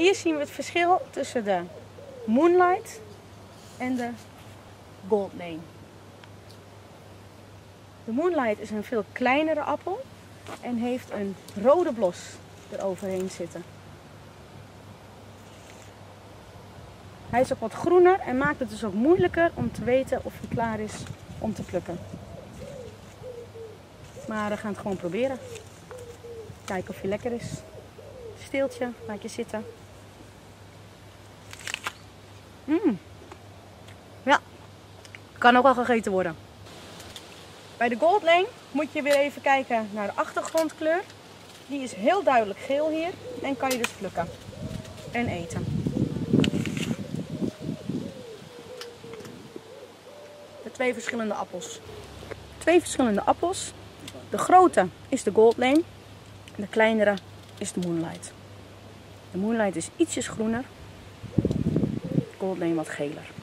Hier zien we het verschil tussen de Moonlight en de Gold. De Moonlight is een veel kleinere appel en heeft een rode blos eroverheen zitten. Hij is ook wat groener en maakt het dus ook moeilijker om te weten of hij klaar is om te plukken. Maar we gaan het gewoon proberen. Kijken of hij lekker is. Steeltje, laat je zitten. Mm. Ja, kan ook wel gegeten worden. Bij de Gold Lane moet je weer even kijken naar de achtergrondkleur. Die is heel duidelijk geel hier en kan je dus plukken en eten. De twee verschillende appels. Twee verschillende appels. De grote is de Gold Lane de kleinere is de Moonlight. De Moonlight is ietsjes groener, Gold Lane wat geler.